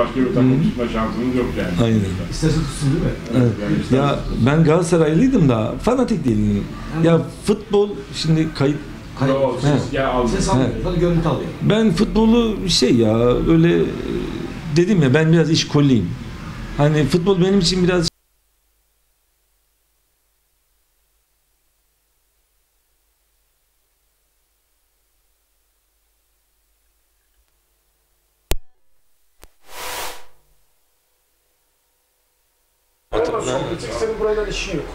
başka bir takım tutma şansınız yok yani. Aynen. İsterse tutsun değil mi? Evet. Yani işte- Ya ben Galatasaraylıydım da fanatik değilim. Ya futbol şimdi kayıt Kayıp. Yo, siz ya aldınız. Ses almıyor. Hadi görüntü alıyor. ben futbolu şey ya öyle e, dedim ya ben biraz işkolliyim. Hani futbol benim için biraz Buradan işin yok.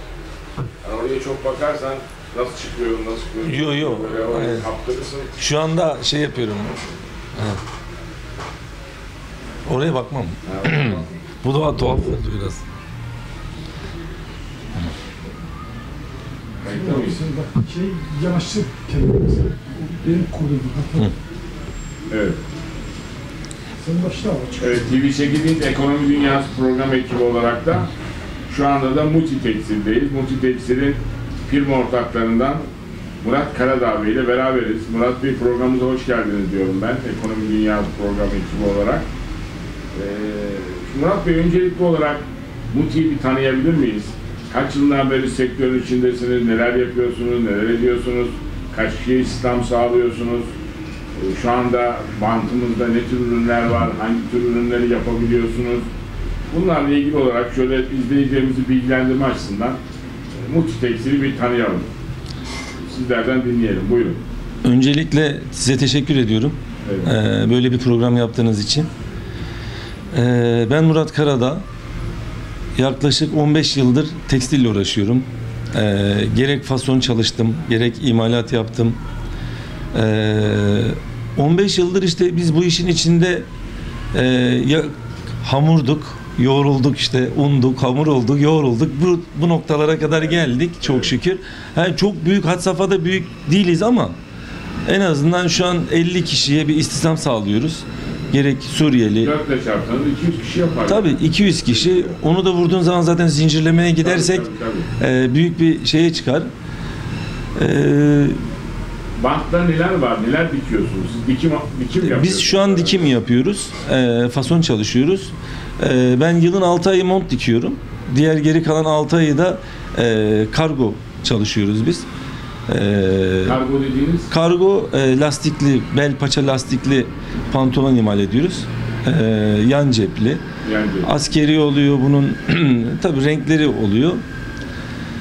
Yani oraya çok bakarsan nasıl çıkıyor, nasıl çıkıyor. Yo, yo. Böyle kaptırırsın. şu anda şey yapıyorum. Ha. Oraya bakmam. Bu da tuhaf oldu biraz. Sen bak şey kendini mesela. Benim kurduğum hata. Evet. Sen başla. Evet, TV8'in Ekonomi Dünyası program ekibi olarak da şu anda da Multi Tekstil'deyiz. Multi Tekstil'in firma ortaklarından Murat Karadağ Bey ile beraberiz. Murat Bey programımıza hoş geldiniz diyorum ben. Ekonomi Dünyası program ekibi olarak. Ee, Murat Bey öncelikli olarak Multi'yi bir tanıyabilir miyiz? Kaç yıldan beri sektörün içindesiniz? Neler yapıyorsunuz? Neler ediyorsunuz? Kaç kişiye istihdam sağlıyorsunuz? Ee, Şu anda bantımızda ne tür ürünler var? Hangi tür ürünleri yapabiliyorsunuz? Bunlarla ilgili olarak şöyle izleyicilerimizi bilgilendirme açısından e, Multi Tekstil'i bir tanıyalım. Sizlerden dinleyelim. Buyurun. Öncelikle size teşekkür ediyorum. Evet. Ee, böyle bir program yaptığınız için. Ee, ben Murat Karada. Yaklaşık 15 yıldır tekstille uğraşıyorum. Ee, gerek fason çalıştım, gerek imalat yaptım. Ee, 15 yıldır işte biz bu işin içinde e, ya hamurduk, yoğrulduk işte unduk, hamur olduk, yoğrulduk. Bu, bu noktalara kadar geldik çok şükür. Yani çok büyük had safhada büyük değiliz ama en azından şu an 50 kişiye bir istihdam sağlıyoruz. Gerek Suriyeli, 4 ile çarpsanız 200 kişi yapar. tabii 200 kişi. Onu da vurduğun zaman zaten zincirlemeye gidersek Tabii, tabii, e, büyük bir şeye çıkar. E, Bantta neler var? Neler dikiyorsunuz? Siz dikim, dikim yapıyorsunuz. biz şu an dikim yapıyoruz. E, fason çalışıyoruz. E, ben yılın 6 ayı mont dikiyorum. Diğer geri kalan 6 ayı da e, kargo çalışıyoruz biz. E, Kargo dediğiniz Kargo e, lastikli, bel paça lastikli pantolon imal ediyoruz. E, yan cepli. yani Askeri oluyor bunun tabi renkleri oluyor.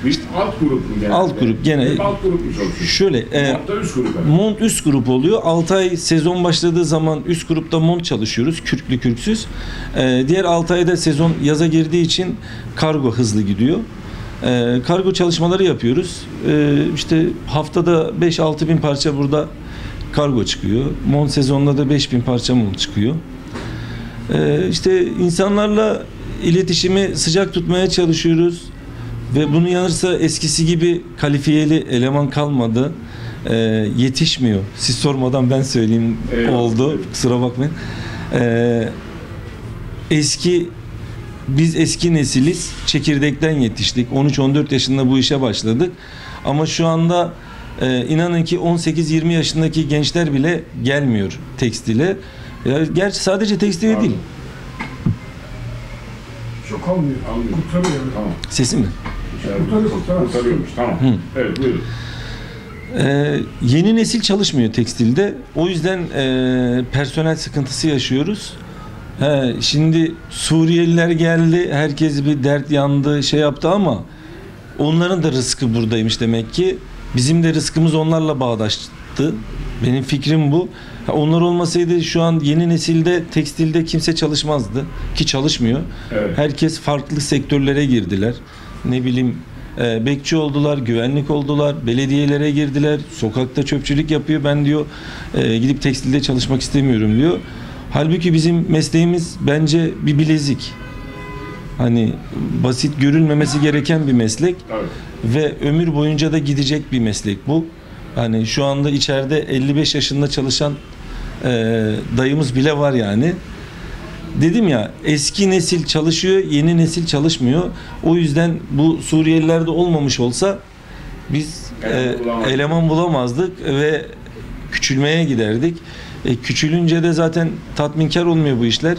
Bir alt grup mu genelde? Alt grup, gene- Hep alt grup mu çalışıyor? Şöyle e, Montta üst grup. yani. mont üst grup oluyor. 6 ay sezon başladığı zaman üst grupta mont çalışıyoruz. Kürklü kürksüz. E, diğer 6 ayda sezon yaza girdiği için kargo hızlı gidiyor. E, kargo çalışmaları yapıyoruz. E, işte haftada 5-6 bin parça burada kargo çıkıyor. Mont sezonunda da 5 bin parça mont çıkıyor. E, işte insanlarla iletişimi sıcak tutmaya çalışıyoruz. Ve bunun yanırsa eskisi gibi kalifiyeli eleman kalmadı. E, yetişmiyor. Siz sormadan ben söyleyeyim Eyvallah. oldu. Kusura bakmayın. E, eski biz eski nesiliz. Çekirdekten yetiştik. 13-14 yaşında bu işe başladık. Ama şu anda e, inanın ki 18-20 yaşındaki gençler bile gelmiyor tekstile. Ya, gerçi sadece tekstile değil. Çok almıyor. Almıyor. Kurtarıyor. Tamam. Sesi mi? Kurtarıyor, kurtarıyor. Kurtarıyormuş. Tamam. Hı. Evet buyurun. Ee, yeni nesil çalışmıyor tekstilde. O yüzden e, personel sıkıntısı yaşıyoruz. He, şimdi Suriyeliler geldi, herkes bir dert yandı, şey yaptı ama onların da rızkı buradaymış demek ki. Bizim de rızkımız onlarla bağdaştı. Benim fikrim bu. Ha, Onlar olmasaydı şu an yeni nesilde tekstilde kimse çalışmazdı ki çalışmıyor. Evet. Herkes farklı sektörlere girdiler. Ne bileyim e, bekçi oldular, güvenlik oldular, belediyelere girdiler. Sokakta çöpçülük yapıyor. Ben diyor e, gidip tekstilde çalışmak istemiyorum diyor. Halbuki bizim mesleğimiz bence bir bilezik. Hani basit görülmemesi gereken bir meslek Tabii. ve ömür boyunca da gidecek bir meslek bu. Hani şu anda içeride 55 yaşında çalışan e, dayımız bile var yani. Dedim ya eski nesil çalışıyor, yeni nesil çalışmıyor. O yüzden bu Suriyelilerde olmamış olsa biz Eleman e, bulamazdık. eleman bulamazdık ve küçülmeye giderdik. E, küçülünce de zaten tatminkar olmuyor bu işler.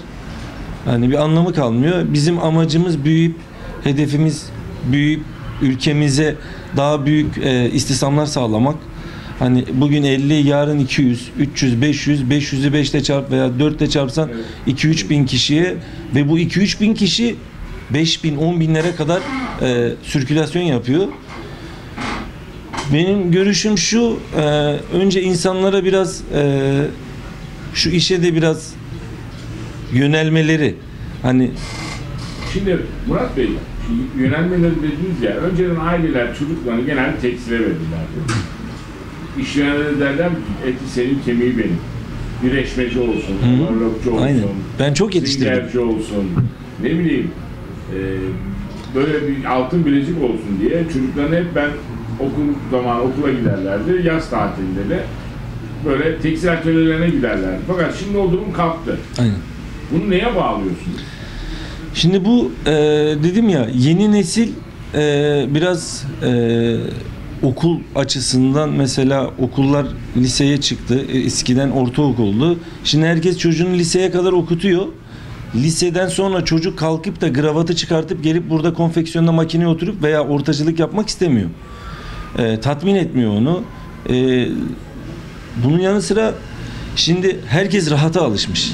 Hani bir anlamı kalmıyor. Bizim amacımız büyüyüp hedefimiz büyüyüp ülkemize daha büyük e, istihdamlar sağlamak. Hani bugün 50, yarın 200, 300, 500, 500'ü 5 ile çarp veya 4 ile çarpsan 2-3 bin kişiye ve bu 2-3 bin kişi 5 bin, 10 binlere kadar e, sirkülasyon yapıyor. Benim görüşüm şu, e, önce insanlara biraz e, şu işe de biraz yönelmeleri. Hani Şimdi Murat Bey, yönelmeleri dediniz ya, önceden aileler çocuklarını genelde tekstile verirlerdi. İşverenleri derler eti senin kemiği benim. Birleşmeci olsun, Hı. varlıkçı olsun, aynen. Ben çok yetiştirdim. singerci olsun, ne bileyim, e, böyle bir altın bilezik olsun diye çocuklarını hep ben okul zamanı okula giderlerdi, yaz tatilinde de böyle tekstil atölyelerine giderlerdi. Fakat şimdi o durum kalktı. Aynen. Bunu neye bağlıyorsunuz? Şimdi bu e, dedim ya yeni nesil e, biraz e, okul açısından mesela okullar liseye çıktı. E, eskiden ortaokuldu. Şimdi herkes çocuğunu liseye kadar okutuyor. Liseden sonra çocuk kalkıp da gravatı çıkartıp gelip burada konfeksiyonda makineye oturup veya ortacılık yapmak istemiyor. E, tatmin etmiyor onu. E, bunun yanı sıra şimdi herkes rahata alışmış.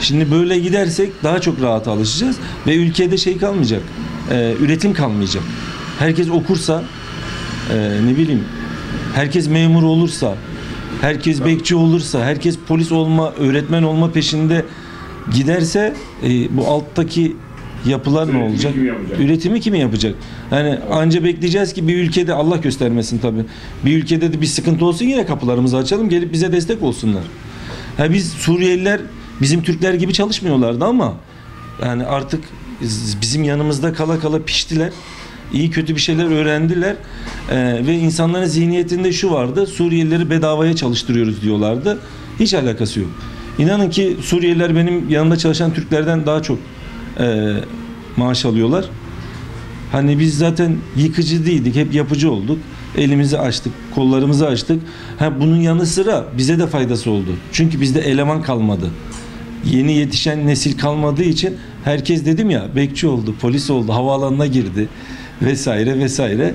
Şimdi böyle gidersek daha çok rahat alışacağız ve ülkede şey kalmayacak, e, üretim kalmayacak. Herkes okursa, e, ne bileyim, herkes memur olursa, herkes bekçi olursa, herkes polis olma, öğretmen olma peşinde giderse e, bu alttaki yapılar ne Üretimi olacak? kim yapacak? Üretimi kim yapacak? Yani anca bekleyeceğiz ki bir ülkede Allah göstermesin tabii. Bir ülkede de bir sıkıntı olsun yine kapılarımızı açalım gelip bize destek olsunlar. Ha biz Suriyeliler bizim Türkler gibi çalışmıyorlardı ama yani artık bizim yanımızda kala kala piştiler. İyi kötü bir şeyler öğrendiler. Ee, ve insanların zihniyetinde şu vardı. Suriyelileri bedavaya çalıştırıyoruz diyorlardı. Hiç alakası yok. İnanın ki Suriyeliler benim yanımda çalışan Türklerden daha çok e, maaş alıyorlar. Hani biz zaten yıkıcı değildik, hep yapıcı olduk. Elimizi açtık, kollarımızı açtık. Ha bunun yanı sıra bize de faydası oldu. Çünkü bizde eleman kalmadı. Yeni yetişen nesil kalmadığı için herkes dedim ya bekçi oldu, polis oldu, havaalanına girdi vesaire vesaire.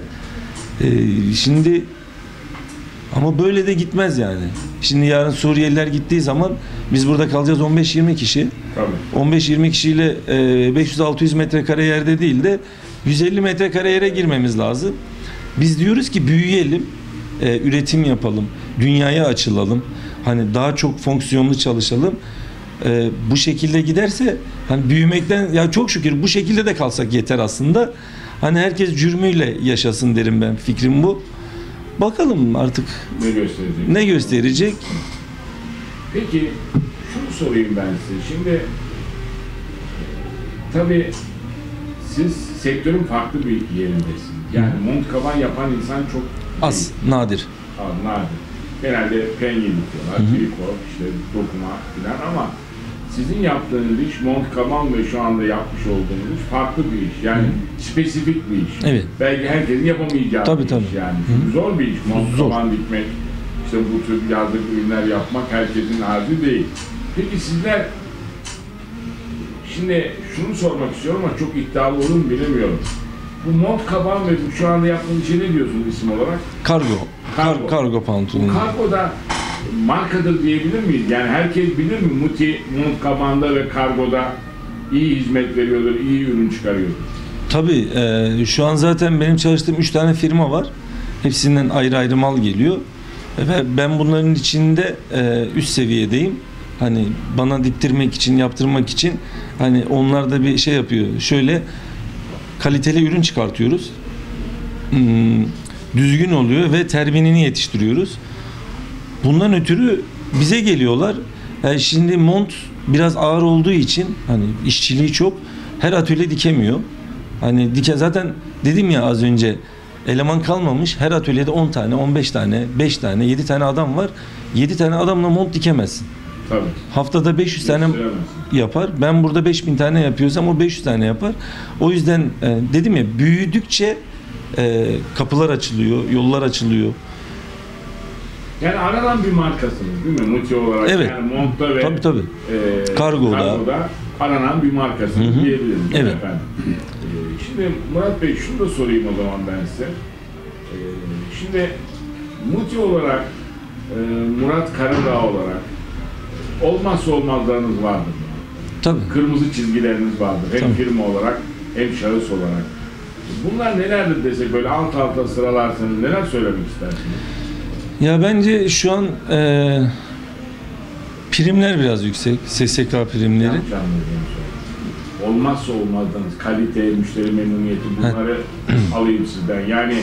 Ee, şimdi ama böyle de gitmez yani. Şimdi yarın Suriyeliler gittiği zaman biz burada kalacağız 15-20 kişi. Tabii. 15-20 kişiyle e, 500-600 metrekare yerde değil de 150 metrekare yere girmemiz lazım. Biz diyoruz ki büyüyelim, e, üretim yapalım, dünyaya açılalım. Hani daha çok fonksiyonlu çalışalım. E, bu şekilde giderse hani büyümekten ya çok şükür bu şekilde de kalsak yeter aslında. Hani herkes cürmüyle yaşasın derim ben. Fikrim bu. Bakalım artık Ne gösterecek? ne gösterecek. Peki şunu sorayım ben size. Şimdi tabii siz sektörün farklı bir yerindesiniz. Yani mont kaban yapan insan çok Az, nadir. az, nadir. Genelde penye dikiyorlar, triko, işte dokuma filan ama sizin yaptığınız iş mont kaban ve şu anda yapmış olduğunuz iş farklı bir iş. Yani spesifik bir iş. Evet. Belki herkesin yapamayacağı Tabii, bir tabii. iş yani. Çünkü zor bir iş. Mont Zor. kaban dikmek, işte bu tür yazlık ürünler yapmak herkesin harcı değil. Peki sizler şimdi şunu sormak istiyorum ama çok iddialı olur mu bilemiyorum. Bu mont kaban ve bu şu anda yaptığınız işe ne diyorsunuz isim olarak? Kargo. Kargo. Kar, kargo Bu pantolonu. kargoda markadır diyebilir miyiz? Yani herkes bilir mi Muti mont kabanda ve kargoda iyi hizmet veriyordur, iyi ürün çıkarıyordur. Tabii e, şu an zaten benim çalıştığım 3 tane firma var. Hepsinden ayrı ayrı mal geliyor. Ve ben bunların içinde e, üst seviyedeyim. Hani bana diktirmek için, yaptırmak için hani onlar da bir şey yapıyor. Şöyle kaliteli ürün çıkartıyoruz. Hmm, düzgün oluyor ve terbinini yetiştiriyoruz. Bundan ötürü bize geliyorlar. Yani şimdi mont biraz ağır olduğu için hani işçiliği çok her atölye dikemiyor. Hani dike zaten dedim ya az önce eleman kalmamış. Her atölyede 10 tane, 15 tane, 5 tane, 7 tane adam var. 7 tane adamla mont dikemezsin. Tabii. Haftada 500 tane yapar. Ben burada 5000 tane yapıyorsam o 500 tane yapar. O yüzden e, dedim ya büyüdükçe e, kapılar açılıyor, yollar açılıyor. Yani aranan bir markasınız değil mi? Muti olarak. Evet. Yani montta ve Tabii tabii. e, Kargoda. kargoda aranan bir markası Hı hı. diyebiliriz. Evet. Efendim? Ee, şimdi Murat Bey şunu da sorayım o zaman ben size. Ee, şimdi Muti olarak, e, Murat Karadağ olarak olmazsa olmazlarınız vardır. Tabii. Kırmızı çizgileriniz vardır. Hem Tabii. firma olarak hem şahıs olarak. Bunlar nelerdir desek böyle alt alta sıralarsanız neler söylemek istersiniz? Ya bence şu an e, primler biraz yüksek. SSK primleri. Şey. Olmazsa olmazlarınız, kalite, müşteri memnuniyeti bunları alayım sizden. Yani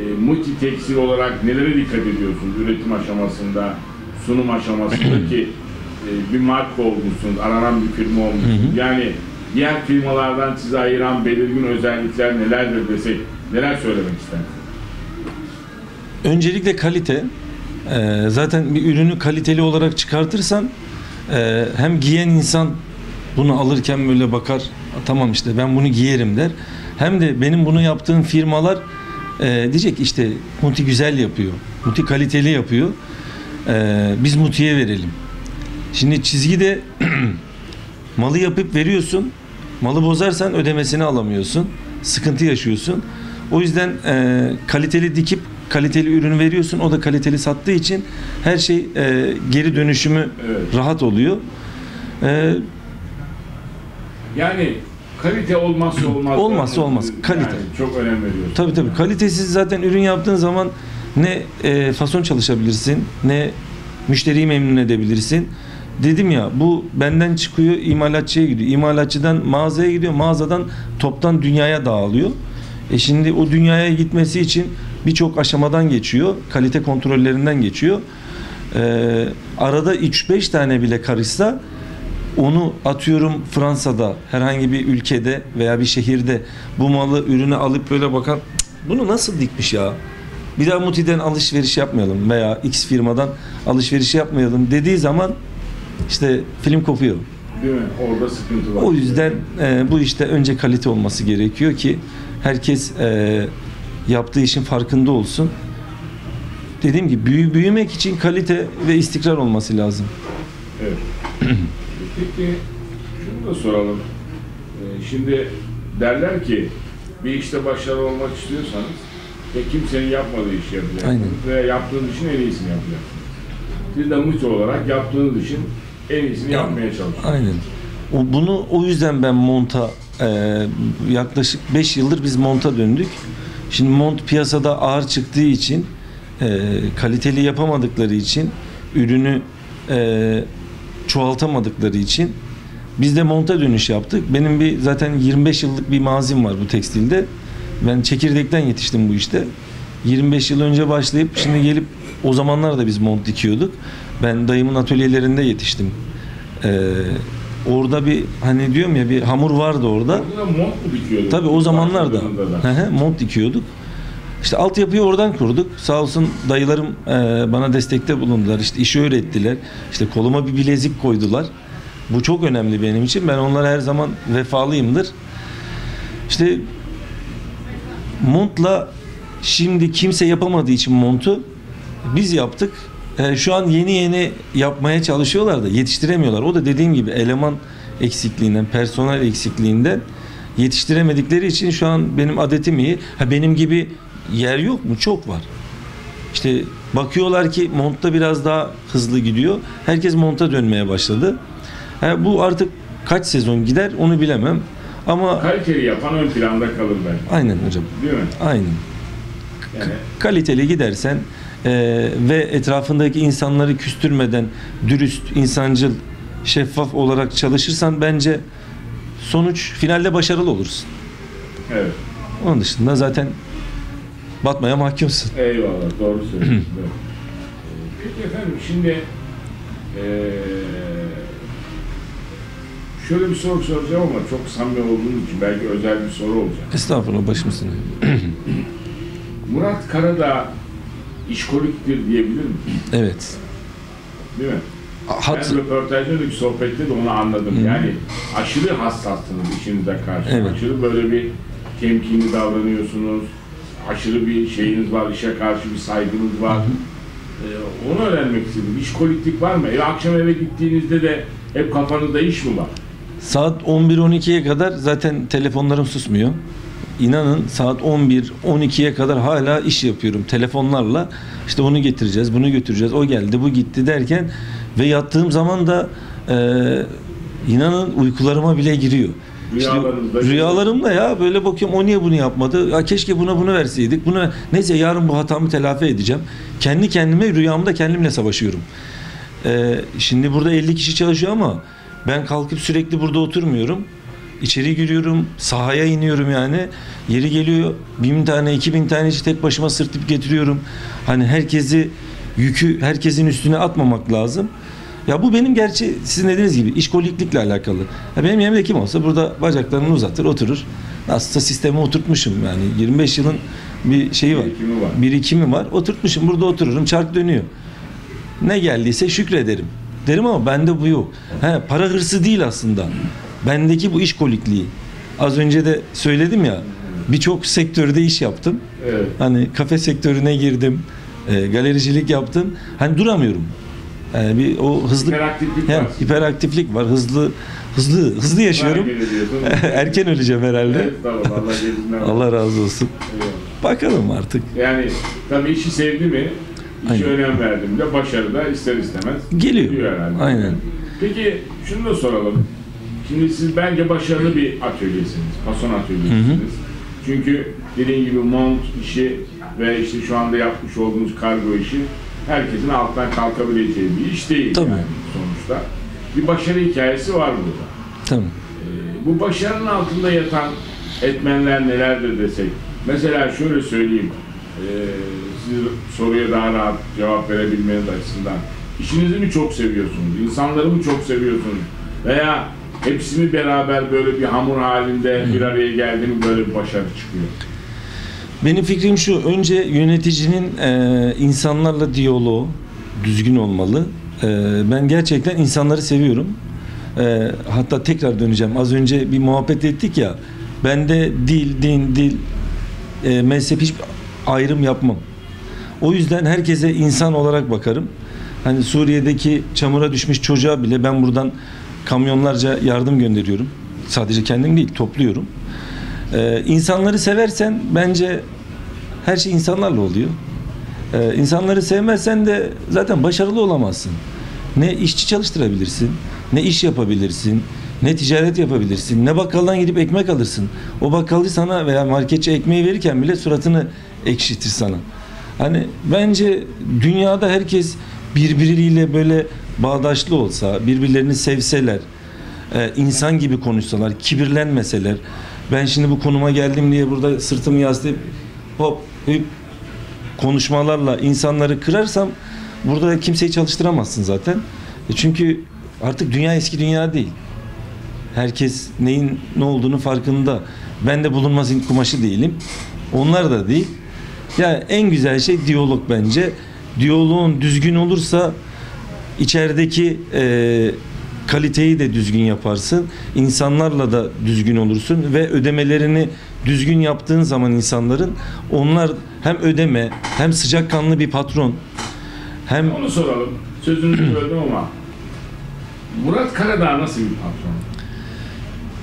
e, multi tekstil olarak nelere dikkat ediyorsunuz üretim aşamasında, sunum aşamasında ki e, bir marka olmuşsunuz, aranan bir firma olmuşsunuz. Yani diğer firmalardan sizi ayıran belirgin özellikler nelerdir desek, neler söylemek istersiniz? Öncelikle kalite. Ee, zaten bir ürünü kaliteli olarak çıkartırsan e, hem giyen insan bunu alırken böyle bakar tamam işte ben bunu giyerim der. Hem de benim bunu yaptığım firmalar e, diyecek işte Muti güzel yapıyor. Muti kaliteli yapıyor. E, biz Muti'ye verelim. Şimdi çizgide malı yapıp veriyorsun. Malı bozarsan ödemesini alamıyorsun. Sıkıntı yaşıyorsun. O yüzden e, kaliteli dikip kaliteli ürün veriyorsun. O da kaliteli sattığı için her şey e, geri dönüşümü Evet. rahat oluyor. E, Yani kalite olmazsa olmaz. Olmazsa olmaz, kalite. Yani çok önem veriyorsunuz. tabii tabii kalitesiz zaten ürün yaptığın zaman ne e, fason çalışabilirsin ne müşteriyi memnun edebilirsin. Dedim ya bu benden çıkıyor imalatçıya gidiyor. İmalatçıdan mağazaya gidiyor. Mağazadan toptan dünyaya dağılıyor. E şimdi o dünyaya gitmesi için birçok aşamadan geçiyor. Kalite kontrollerinden geçiyor. E, arada 3-5 tane bile karışsa onu atıyorum Fransa'da herhangi bir ülkede veya bir şehirde bu malı ürünü alıp böyle bakan "Cık, bunu nasıl dikmiş ya? Bir daha Muti'den alışveriş yapmayalım veya X firmadan alışveriş yapmayalım dediği zaman işte film kopuyor. Değil mi? Orada sıkıntı var. O yüzden e, bu işte önce kalite olması gerekiyor ki herkes e, yaptığı işin farkında olsun. Dediğim gibi büyü, büyümek için kalite ve istikrar olması lazım. Evet. Peki şunu da soralım. Ee, şimdi derler ki bir işte başarılı olmak istiyorsanız ve kimsenin yapmadığı işi yapacaksınız Aynen. ve yaptığınız işin en iyisini yapacaksınız. Siz de Muti olarak yaptığınız işin en iyisini Ya, yapmaya çalışıyorsunuz. Aynen. O, bunu o yüzden ben monta e, yaklaşık 5 yıldır biz monta döndük. Şimdi mont piyasada ağır çıktığı için e, kaliteli yapamadıkları için ürünü e, çoğaltamadıkları için biz de monta dönüş yaptık. Benim bir zaten 25 yıllık bir mazim var bu tekstilde. Ben çekirdekten yetiştim bu işte. 25 yıl önce başlayıp şimdi gelip o zamanlar da biz mont dikiyorduk. Ben dayımın atölyelerinde yetiştim. Ee, orada bir hani diyorum ya bir hamur vardı orada. Orada da mont mu dikiyordu? Tabii o zamanlar da Başladığında hı hı, mont dikiyorduk. İşte altyapıyı oradan kurduk. Sağ olsun dayılarım e, bana destekte bulundular. İşte işi öğrettiler. İşte koluma bir bilezik koydular. Bu çok önemli benim için. Ben onlara her zaman vefalıyımdır. İşte montla şimdi kimse yapamadığı için montu biz yaptık. E, şu an yeni yeni yapmaya çalışıyorlar da yetiştiremiyorlar. O da dediğim gibi eleman eksikliğinden, personel eksikliğinden yetiştiremedikleri için şu an benim adetim iyi. Ha benim gibi yer yok mu? Çok var. İşte bakıyorlar ki montta biraz daha hızlı gidiyor. Herkes monta dönmeye başladı. Ha, bu artık kaç sezon gider onu bilemem. Ama Kaliteli yapan ön planda kalır belki. aynen hocam. Değil mi? Aynen. Yani kaliteli gidersen e, ve etrafındaki insanları küstürmeden dürüst, insancıl, şeffaf olarak çalışırsan bence sonuç finalde başarılı olursun. evet. Onun dışında zaten batmaya mahkumsun. Eyvallah, doğru söylüyorsun. Ee, Peki efendim, şimdi eee şöyle bir soru soracağım ama çok samimi olduğunuz için belki özel bir soru olacak. Estağfurullah başımsın. Murat Karadağ işkoliktir diyebilir mi? Evet. Değil mi? Hat, Ben röportajlardaki sohbette de onu anladım. Hı. Yani aşırı hassassınız işinize karşı. Evet. Aşırı böyle bir temkinli davranıyorsunuz. Aşırı bir şeyiniz var, işe karşı bir saygınız var. Ee, onu öğrenmek istedim. İşkoliklik var mı? E, akşam eve gittiğinizde de hep kafanızda iş mi var? Saat 11-12'ye kadar zaten telefonlarım susmuyor. İnanın saat 11-12'ye kadar hala iş yapıyorum telefonlarla. İşte onu getireceğiz, bunu götüreceğiz. O geldi, bu gitti derken ve yattığım zaman da e, inanın uykularıma bile giriyor. İşte rüyalarımda ya böyle bakıyorum o niye bunu yapmadı? Ya keşke buna bunu verseydik. Buna neyse yarın bu hatamı telafi edeceğim. Kendi kendime rüyamda kendimle savaşıyorum. Ee, şimdi burada 50 kişi çalışıyor ama ben kalkıp sürekli burada oturmuyorum. İçeri giriyorum, sahaya iniyorum yani. Yeri geliyor bin tane, iki bin tane işi tek başıma sırtıp getiriyorum. Hani herkesi yükü herkesin üstüne atmamak lazım. Ya bu benim gerçi sizin dediğiniz gibi işkoliklikle alakalı. Ya benim yerimde kim olsa burada bacaklarını uzatır, oturur. Nasılsa sisteme oturtmuşum yani 25 yılın bir şeyi var. Birikimi var. Birikimi var. Oturtmuşum burada otururum çark dönüyor. Ne geldiyse şükrederim. Derim ama bende bu yok. He, para hırsı değil aslında. Bendeki bu işkolikliği. Az önce de söyledim ya birçok sektörde iş yaptım. Evet. Hani kafe sektörüne girdim. e, galericilik yaptım. Hani duramıyorum. Yani bir o hızlı Hiperaktiflik hem var. hiperaktiflik var. Hızlı hızlı hızlı yaşıyorum. Erken öleceğim herhalde. Evet, tamam. Allah Allah razı olsun. Eyvallah. Bakalım artık. Yani tabii işi sevdi mi, işi Aynen. önem verdim de başarı da ister istemez Geliyor. geliyor herhalde. Aynen. Peki şunu da soralım. Şimdi siz bence başarılı bir atölyesiniz, fason atölyesiniz. Çünkü dediğin gibi mont işi ve işte şu anda yapmış olduğunuz kargo işi herkesin alttan kalkabileceği bir iş değil Tabii. yani sonuçta. Bir başarı hikayesi var burada. Tamam. Ee, Bu başarının altında yatan etmenler nelerdir desek? Mesela şöyle söyleyeyim, ee, siz soruya daha rahat cevap verebilmeniz açısından. İşinizi mi çok seviyorsunuz, insanları mı çok seviyorsunuz veya hepsi mi beraber böyle bir hamur halinde bir araya geldi mi böyle bir başarı çıkıyor? Benim fikrim şu. Önce yöneticinin e, insanlarla diyaloğu düzgün olmalı. E, ben gerçekten insanları seviyorum. E, hatta tekrar döneceğim. Az önce bir muhabbet ettik ya. Ben de dil, din, dil, e, mezhep hiç ayrım yapmam. O yüzden herkese insan olarak bakarım. Hani Suriye'deki çamura düşmüş çocuğa bile ben buradan kamyonlarca yardım gönderiyorum. Sadece kendim değil, topluyorum. Ee, insanları seversen bence her şey insanlarla oluyor. Ee, insanları sevmezsen de zaten başarılı olamazsın. Ne işçi çalıştırabilirsin, ne iş yapabilirsin, ne ticaret yapabilirsin, ne bakkaldan gidip ekmek alırsın. O bakkalcı sana veya marketçi ekmeği verirken bile suratını ekşitir sana. Hani bence dünyada herkes birbiriyle böyle bağdaşlı olsa, birbirlerini sevseler, e, insan gibi konuşsalar, kibirlenmeseler. Ben şimdi bu konuma geldim diye burada sırtımı yaslayıp hop hüp konuşmalarla insanları kırarsam burada kimseyi çalıştıramazsın zaten. E çünkü artık dünya eski dünya değil. Herkes neyin ne olduğunu farkında. Ben de bulunmaz Hint kumaşı değilim. Onlar da değil. Yani en güzel şey diyalog bence. Diyaloğun düzgün olursa içerideki e, kaliteyi de düzgün yaparsın. İnsanlarla da düzgün olursun ve ödemelerini düzgün yaptığın zaman insanların onlar hem ödeme hem sıcakkanlı bir patron hem Onu soralım. Sözünüzü böldüm ama Murat Karadağ nasıl bir patron?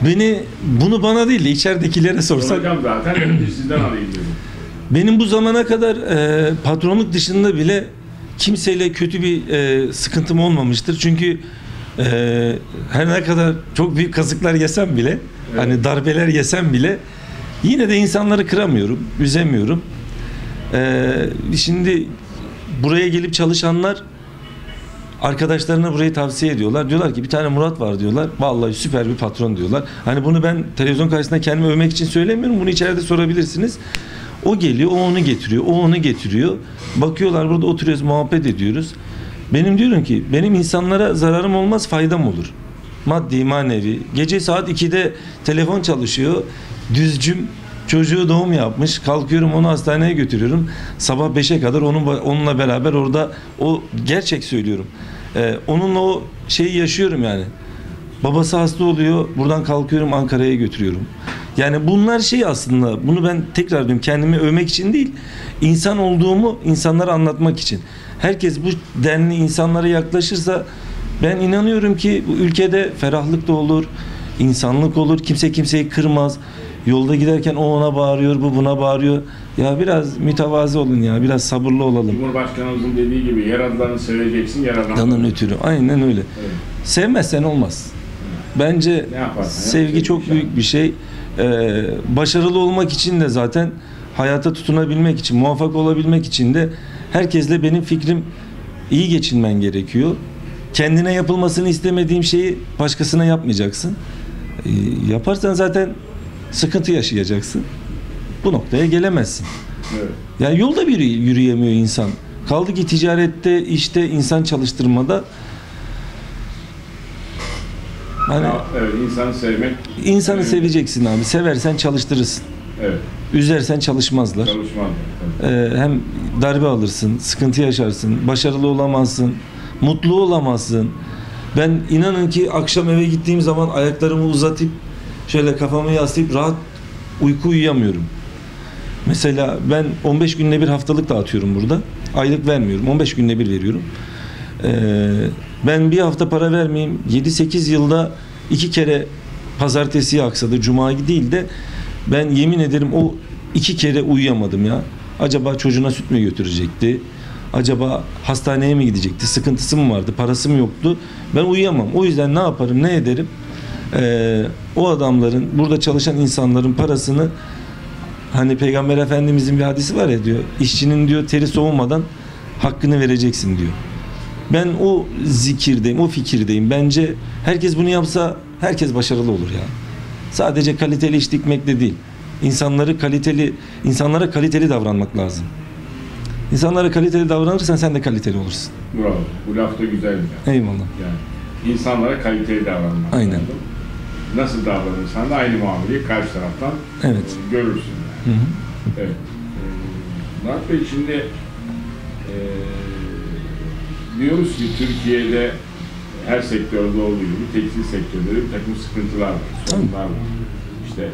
beni bunu bana değil de içeridekilere sorsak Soracağım zaten. Sizden alayım dedim. Benim bu zamana kadar e, patronluk dışında bile kimseyle kötü bir e, sıkıntım olmamıştır. Çünkü e, her ne kadar çok büyük kazıklar yesem bile, hani darbeler yesem bile yine de insanları kıramıyorum, üzemiyorum. E, şimdi buraya gelip çalışanlar arkadaşlarına burayı tavsiye ediyorlar. Diyorlar ki bir tane Murat var diyorlar. Vallahi süper bir patron diyorlar. Hani bunu ben televizyon karşısında kendimi övmek için söylemiyorum. Bunu içeride sorabilirsiniz. O geliyor, o onu getiriyor, o onu getiriyor. Bakıyorlar burada oturuyoruz, muhabbet ediyoruz. Benim diyorum ki benim insanlara zararım olmaz, faydam olur. Maddi, manevi. Gece saat 2'de telefon çalışıyor. Düzcüm çocuğu doğum yapmış. Kalkıyorum onu hastaneye götürüyorum. Sabah 5'e kadar onun onunla beraber orada o gerçek söylüyorum. Ee, onunla o şeyi yaşıyorum yani. Babası hasta oluyor. Buradan kalkıyorum Ankara'ya götürüyorum. Yani bunlar şey aslında bunu ben tekrar diyorum kendimi övmek için değil insan olduğumu insanlara anlatmak için. Herkes bu denli insanlara yaklaşırsa ben inanıyorum ki bu ülkede ferahlık da olur. insanlık olur. Kimse kimseyi kırmaz. Yolda giderken o ona bağırıyor, bu buna bağırıyor. Ya biraz mütevazi olun ya, biraz sabırlı olalım. Cumhurbaşkanımızın dediği gibi yaradılanı seveceksin, yaradan. Yanın ötürü. Aynen öyle. Evet. Sevmezsen olmaz. Bence sevgi çok büyük bir şey. Ee, başarılı olmak için de zaten hayata tutunabilmek için, muvaffak olabilmek için de herkesle benim fikrim iyi geçinmen gerekiyor. Kendine yapılmasını istemediğim şeyi başkasına yapmayacaksın. Ee, yaparsan zaten sıkıntı yaşayacaksın. Bu noktaya gelemezsin. Evet. Yani yolda bir yürüyemiyor insan. Kaldı ki ticarette, işte, insan çalıştırmada hani Ya, evet, insanı sevmek. insanı Evet. seveceksin abi. Seversen çalıştırırsın. Evet, Üzersen çalışmazlar. çalışmaz. Ee, hem darbe alırsın, sıkıntı yaşarsın, başarılı olamazsın, mutlu olamazsın. Ben inanın ki akşam eve gittiğim zaman ayaklarımı uzatıp şöyle kafamı yaslayıp rahat uyku uyuyamıyorum. Mesela ben 15 günde bir haftalık dağıtıyorum burada. Aylık vermiyorum. 15 günde bir veriyorum. Ee, ben bir hafta para vermeyeyim. 7-8 yılda iki kere pazartesiye aksadı. Cuma değil de ben yemin ederim o iki kere uyuyamadım ya. Acaba çocuğuna süt mü götürecekti? Acaba hastaneye mi gidecekti? Sıkıntısı mı vardı? Parası mı yoktu? Ben uyuyamam. O yüzden ne yaparım? Ne ederim? Ee, o adamların, burada çalışan insanların parasını Hani Peygamber Efendimizin bir hadisi var ya diyor. işçinin diyor teri soğumadan hakkını vereceksin diyor. Ben o zikirdeyim, o fikirdeyim. Bence herkes bunu yapsa herkes başarılı olur ya. Sadece kaliteli iş dikmekle değil. İnsanları kaliteli, insanlara kaliteli davranmak lazım. İnsanlara kaliteli davranırsan sen de kaliteli olursun. Bravo. Bu laf da güzel bir laf. Eyvallah. Yani insanlara kaliteli davranmak Aynen. lazım. Nasıl davranırsan da aynı muameleyi karşı taraftan Evet. e, görürsün. Hı Yani. hı. Evet. Ee, Murat Bey şimdi e, diyoruz ki Türkiye'de her sektörde olduğu gibi tekstil sektörleri bir takım sıkıntılar var, sorunlar var. İşte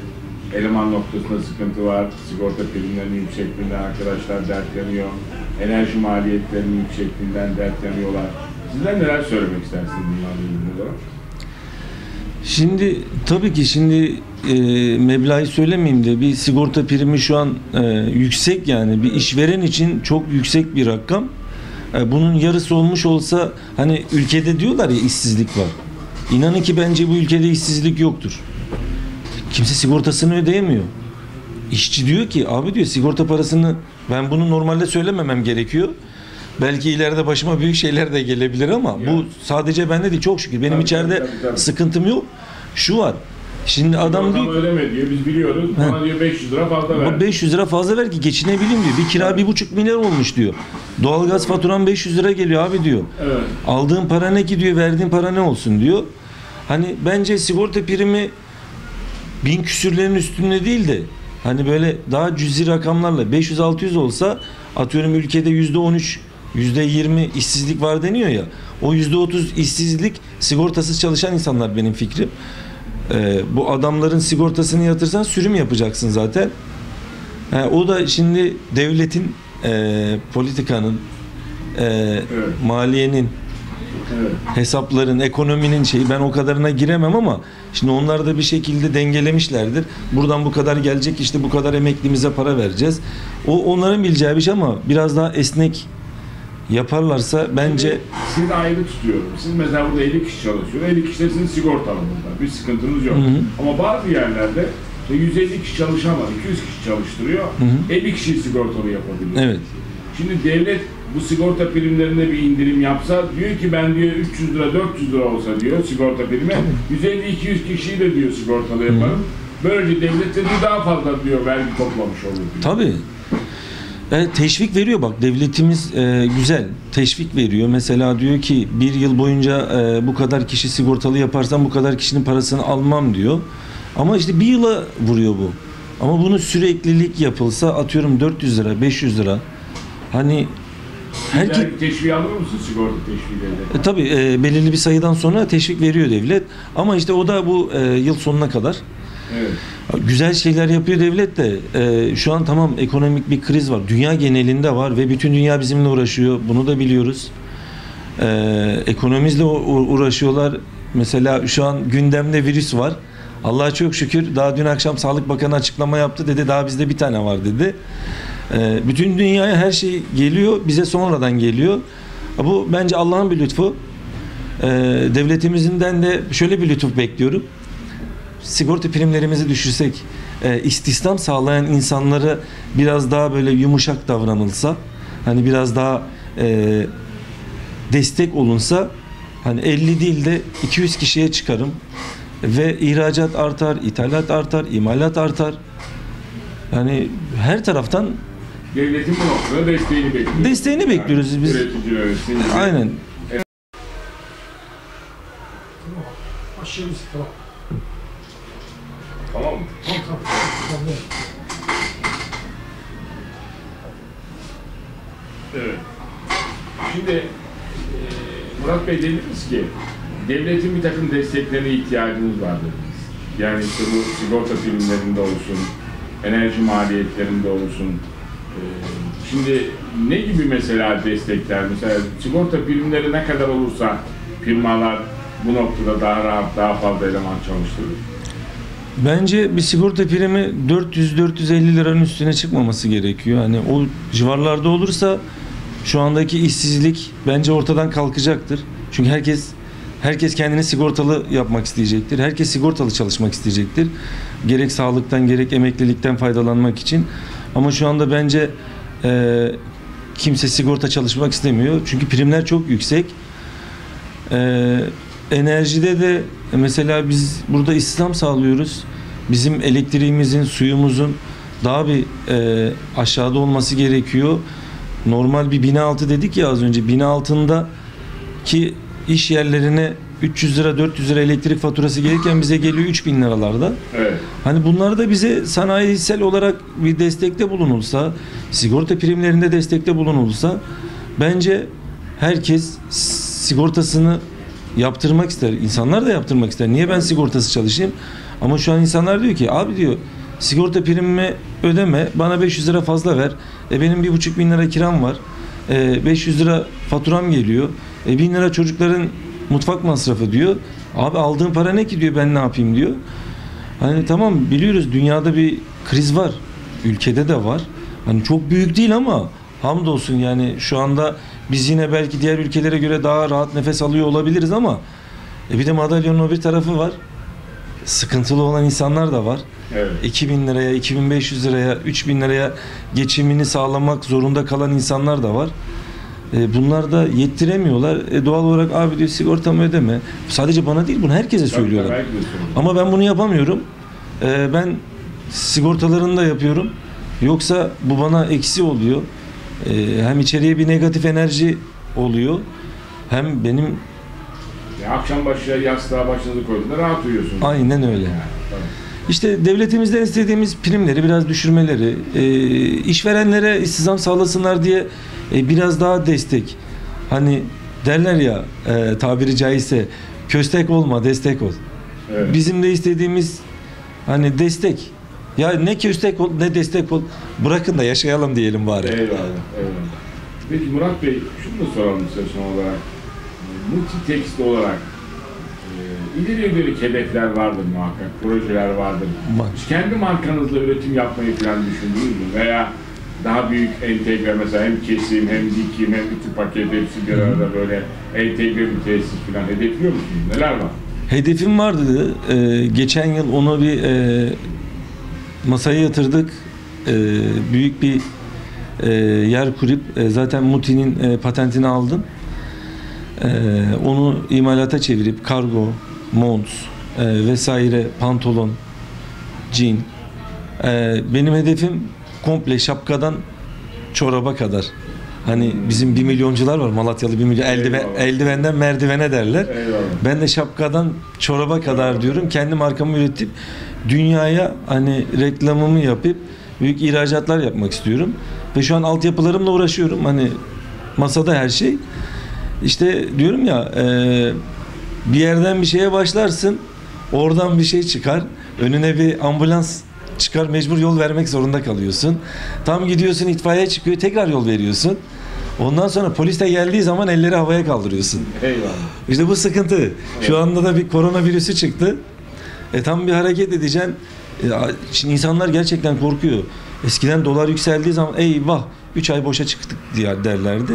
eleman noktasında sıkıntı var, sigorta primlerinin yüksekliğinden arkadaşlar dert yanıyor, enerji maliyetlerinin yüksekliğinden dert yanıyorlar. Sizler neler söylemek istersiniz bunlarla ilgili olarak? Şimdi tabii ki şimdi e, meblağı söylemeyeyim de bir sigorta primi şu an e, yüksek yani bir işveren için çok yüksek bir rakam. E, bunun yarısı olmuş olsa hani ülkede diyorlar ya işsizlik var. İnanın ki bence bu ülkede işsizlik yoktur. Kimse sigortasını ödeyemiyor. İşçi diyor ki abi diyor sigorta parasını ben bunu normalde söylememem gerekiyor. Belki ileride başıma büyük şeyler de gelebilir ama bu Ya. sadece bende değil çok şükür. Benim Tabii, içeride tabii, tabii. sıkıntım yok. Şu var. Şimdi adam Adam diyor ödeme diyor, biz biliyoruz. Bana diyor 500 lira fazla ver. "Baba 500 lira fazla ver ki geçinebileyim diyor. Bir kira bir buçuk milyar olmuş diyor. Doğalgaz faturan 500 lira geliyor abi diyor. Evet. Aldığın para ne ki diyor, verdiğin para ne olsun diyor. Hani bence sigorta primi bin küsürlerin üstünde değil de hani böyle daha cüzi rakamlarla 500-600 olsa atıyorum ülkede yüzde 13 yüzde 20 işsizlik var deniyor ya o yüzde 30 işsizlik sigortasız çalışan insanlar benim fikrim. Ee, bu adamların sigortasını yatırsan sürüm yapacaksın zaten. Ha, o da şimdi devletin e, politikanın e, Evet. maliyenin Evet. hesapların, ekonominin şeyi ben o kadarına giremem ama şimdi onlar da bir şekilde dengelemişlerdir. Buradan bu kadar gelecek işte bu kadar emeklimize para vereceğiz. O onların bileceği bir şey ama biraz daha esnek yaparlarsa bence Sizi ayrı tutuyorum. Siz mesela burada 50 kişi çalışıyor. 50 kişi de sizin sigortalı burada. Bir sıkıntınız yok. Hı hı. Ama bazı yerlerde işte 150 kişi çalışamaz. 200 kişi çalıştırıyor. hı. 50 kişiyi sigortalı yapabiliyor. evet. Şimdi devlet bu sigorta primlerinde bir indirim yapsa diyor ki ben diyor 300 lira 400 lira olsa diyor sigorta primi 150-200 kişiyi de diyor sigortalı yaparım. Böylece devlet de daha fazla diyor vergi toplamış olur diyor. Tabii. E, teşvik veriyor bak devletimiz e, güzel teşvik veriyor. Mesela diyor ki bir yıl boyunca e, bu kadar kişi sigortalı yaparsam bu kadar kişinin parasını almam diyor. Ama işte bir yıla vuruyor bu. Ama bunu süreklilik yapılsa atıyorum 400 lira 500 lira. Hani herkes. Teşviği alır mısın sigorta teşviği e, tabii e, belirli bir sayıdan sonra teşvik veriyor devlet. Ama işte o da bu e, yıl sonuna kadar. Evet. Güzel şeyler yapıyor devlet de e, şu an tamam ekonomik bir kriz var. Dünya genelinde var ve bütün dünya bizimle uğraşıyor. Bunu da biliyoruz. E, ekonomimizle uğraşıyorlar. Mesela şu an gündemde virüs var. Allah'a çok şükür daha dün akşam Sağlık Bakanı açıklama yaptı dedi daha bizde bir tane var dedi. Ee, bütün dünyaya her şey geliyor bize sonradan geliyor. Bu bence Allah'ın bir lütfu. Ee, devletimizden de şöyle bir lütuf bekliyorum. Sigorta primlerimizi düşürsek, e, istihdam sağlayan insanları biraz daha böyle yumuşak davranılsa, hani biraz daha e, destek olunsa, hani 50 değil de 200 kişiye çıkarım ve ihracat artar, ithalat artar, imalat artar. Yani her taraftan Devletin bu noktada desteğini bekliyoruz. Desteğini bekliyoruz biz. Üreticiler, üreticiler. aynen yukarı tamam. Tamam tamam. Evet. Şimdi e, Murat Bey dediniz ki devletin bir takım desteklerine ihtiyacımız var dediniz. Yani işte bu sigorta primlerinde olsun, enerji maliyetlerinde olsun. E, şimdi ne gibi mesela destekler? Mesela sigorta primleri ne kadar olursa firmalar bu noktada daha rahat, daha fazla eleman çalıştırır. Bence bir sigorta primi 400-450 liranın üstüne çıkmaması gerekiyor. Hani o civarlarda olursa şu andaki işsizlik bence ortadan kalkacaktır. Çünkü herkes herkes kendini sigortalı yapmak isteyecektir. Herkes sigortalı çalışmak isteyecektir. Gerek sağlıktan gerek emeklilikten faydalanmak için. Ama şu anda bence e, kimse sigorta çalışmak istemiyor. Çünkü primler çok yüksek. Ee, enerjide de mesela biz burada istihdam sağlıyoruz. Bizim elektriğimizin, suyumuzun daha bir e, aşağıda olması gerekiyor. Normal bir bina altı dedik ya az önce. Bina altında ki iş yerlerine 300 lira 400 lira elektrik faturası gelirken bize geliyor 3000 liralarda. Evet. Hani bunlar da bize sanayisel olarak bir destekte bulunulsa, sigorta primlerinde destekte bulunulsa bence herkes sigortasını yaptırmak ister. İnsanlar da yaptırmak ister. Niye ben sigortası çalışayım? Ama şu an insanlar diyor ki abi diyor sigorta primimi ödeme bana 500 lira fazla ver. E benim bir buçuk bin lira kiram var. E 500 lira faturam geliyor. E 1000 lira çocukların mutfak masrafı diyor. Abi aldığım para ne ki diyor ben ne yapayım diyor. Hani tamam biliyoruz dünyada bir kriz var. Ülkede de var. Hani çok büyük değil ama hamdolsun yani şu anda biz yine belki diğer ülkelere göre daha rahat nefes alıyor olabiliriz ama e bir de madalyonun o bir tarafı var. Sıkıntılı olan insanlar da var. Evet. 2000 liraya, 2500 liraya, 3000 liraya geçimini sağlamak zorunda kalan insanlar da var. E, bunlar da yettiremiyorlar. E, doğal olarak abi diyor sigortamı ödeme. Sadece bana değil bunu herkese söylüyorlar. Ama ben bunu yapamıyorum. Ee, ben sigortalarını da yapıyorum. Yoksa bu bana eksi oluyor. Ee, hem içeriye bir negatif enerji oluyor. Hem benim Ya akşam başı yastığa başınızı koyduğunda rahat uyuyorsunuz. aynen öyle. Yani. İşte devletimizden istediğimiz primleri biraz düşürmeleri, e, işverenlere istihdam sağlasınlar diye e, biraz daha destek. Hani derler ya e, tabiri caizse köstek olma destek ol. Evet. Bizim de istediğimiz hani destek. Ya ne köstek ol ne destek ol. Bırakın da yaşayalım diyelim bari. Eyvallah, eyvallah. Peki Murat Bey, şunu da soralım size son olarak. Multitext olarak e, ileriye dönük hedefler vardır muhakkak, projeler vardır. Var. Hiç kendi markanızla üretim yapmayı falan düşündünüz mü? Veya daha büyük entegre mesela hem kesim hem dikim hem bütün paket hepsi bir arada böyle entegre bir tesis falan hedefliyor musunuz? Neler var? Hedefim vardı. Ee, geçen yıl onu bir e, masaya yatırdık. Ee, büyük bir e, yer kurup e, zaten Muti'nin e, patentini aldım. Ee, onu imalata çevirip kargo, mont e, vesaire pantolon, jean. Ee, benim hedefim komple şapkadan çoraba kadar. Hani bizim bir milyoncular var Malatyalı bir milyon eldiven, Eyvallah. eldivenden merdivene derler. Eyvallah. Ben de şapkadan çoraba kadar diyorum. Kendi markamı üretip dünyaya hani reklamımı yapıp büyük ihracatlar yapmak istiyorum. Ve şu an altyapılarımla uğraşıyorum. Hani masada her şey. İşte diyorum ya e, bir yerden bir şeye başlarsın. Oradan bir şey çıkar. Önüne bir ambulans çıkar. Mecbur yol vermek zorunda kalıyorsun. Tam gidiyorsun itfaiye çıkıyor. Tekrar yol veriyorsun. Ondan sonra polis de geldiği zaman elleri havaya kaldırıyorsun. Eyvallah. İşte bu sıkıntı. Şu anda da bir koronavirüsü çıktı. E tam bir hareket edeceksin. E, şimdi insanlar gerçekten korkuyor. Eskiden dolar yükseldiği zaman eyvah 3 ay boşa çıktık diye derlerdi.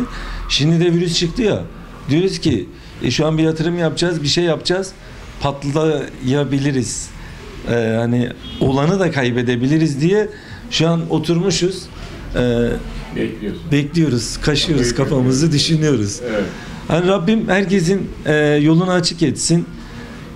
Şimdi de virüs çıktı ya. Diyoruz ki e, şu an bir yatırım yapacağız, bir şey yapacağız. Patlayabiliriz. E, hani olanı da kaybedebiliriz diye şu an oturmuşuz. E, Bekliyorsun. bekliyoruz, kaşıyoruz Kafayı kafamızı, düşünüyoruz. Evet. Hani Rabbim herkesin e, yolunu açık etsin.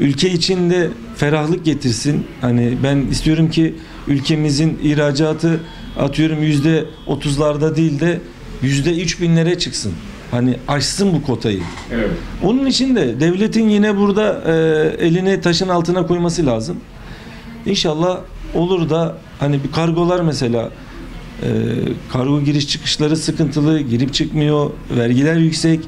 Ülke içinde ferahlık getirsin. Hani ben istiyorum ki ülkemizin ihracatı atıyorum yüzde otuzlarda değil de yüzde üç binlere çıksın. Hani aşsın bu kotayı. Evet. Onun için de devletin yine burada e, elini taşın altına koyması lazım. İnşallah olur da hani bir kargolar mesela e, kargo giriş çıkışları sıkıntılı, girip çıkmıyor, vergiler yüksek.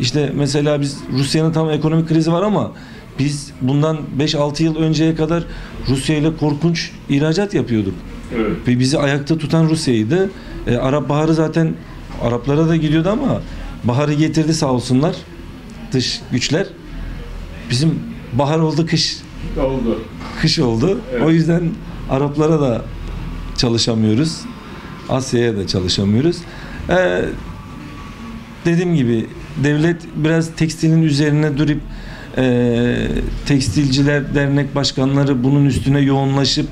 İşte mesela biz Rusya'nın tam ekonomik krizi var ama biz bundan 5-6 yıl önceye kadar Rusya ile korkunç ihracat yapıyorduk. Evet. Ve bizi ayakta tutan Rusya'ydı. E, Arap Baharı zaten Araplara da gidiyordu ama baharı getirdi sağ olsunlar dış güçler. Bizim bahar oldu kış Oldu. kış oldu. Evet. O yüzden Araplara da çalışamıyoruz. Asya'ya da çalışamıyoruz. Ee, dediğim gibi devlet biraz tekstilin üzerine durup e, tekstilciler dernek başkanları bunun üstüne yoğunlaşıp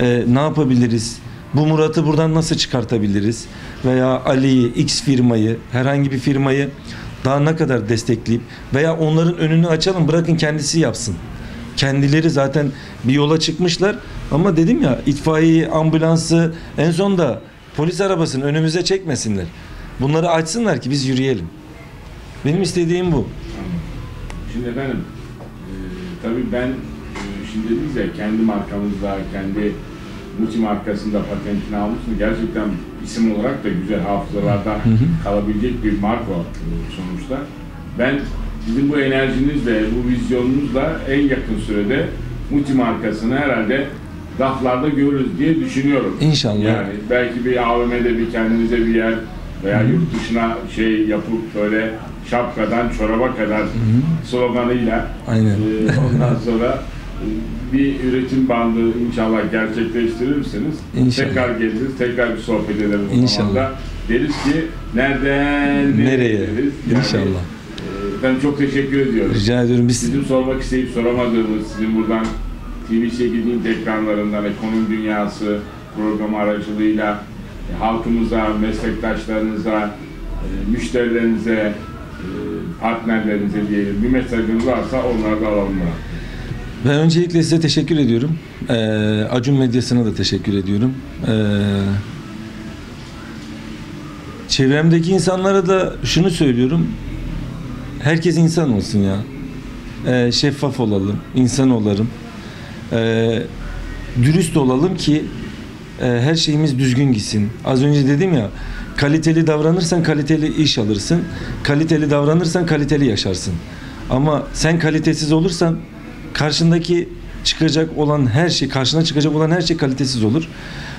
e, ne yapabiliriz? Bu Murat'ı buradan nasıl çıkartabiliriz? Veya Ali'yi, X firmayı, herhangi bir firmayı daha ne kadar destekleyip veya onların önünü açalım bırakın kendisi yapsın. Kendileri zaten bir yola çıkmışlar ama dedim ya itfaiyeyi, ambulansı en son da polis arabasını önümüze çekmesinler. Bunları açsınlar ki biz yürüyelim. Benim istediğim bu. Şimdi efendim, e, tabii ben e, şimdi dediniz ya kendi markamızda, kendi multi markasında patentini almışsınız. Gerçekten isim olarak da güzel hafızalarda kalabilecek bir marka sonuçta. Ben sizin bu enerjinizle, bu vizyonunuzla en yakın sürede multi markasını herhalde raflarda görürüz diye düşünüyorum. İnşallah. Yani belki bir AVM'de bir kendinize bir yer veya yurt dışına şey yapıp böyle şapkadan çoraba kadar sloganıyla Aynen. e, ondan sonra e, bir üretim bandı inşallah gerçekleştirirsiniz. İnşallah. Tekrar geliriz, tekrar bir sohbet ederiz o İnşallah. zaman da. Deriz ki nereden Nereye? deriz. İnşallah. Ben çok teşekkür ediyorum. Rica ediyorum biz Sizin sormak isteyip soramadığınız, sizin buradan TV8'in ekranlarından Ekonomi Dünyası programı aracılığıyla halkımıza, meslektaşlarınıza, e, müşterilerinize, e, partnerlerinize diyelim bir mesajınız varsa onları da alalım. Ben öncelikle size teşekkür ediyorum. Ee, Acun Medyası'na da teşekkür ediyorum. Ee, çevremdeki insanlara da şunu söylüyorum. Herkes insan olsun ya. Ee, şeffaf olalım, insan olalım. Ee, dürüst olalım ki e, her şeyimiz düzgün gitsin. Az önce dedim ya, kaliteli davranırsan kaliteli iş alırsın. Kaliteli davranırsan kaliteli yaşarsın. Ama sen kalitesiz olursan karşındaki çıkacak olan her şey, karşına çıkacak olan her şey kalitesiz olur.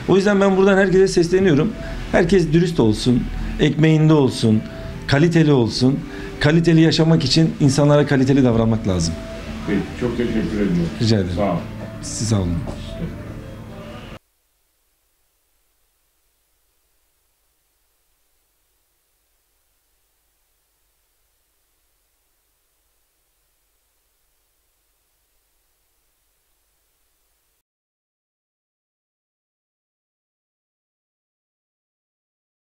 O yüzden ben buradan herkese sesleniyorum. Herkes dürüst olsun, ekmeğinde olsun, kaliteli olsun. Kaliteli yaşamak için insanlara kaliteli davranmak lazım. Peki, çok teşekkür ediyorum. Rica ederim. Sağ olun. Siz sağ olun.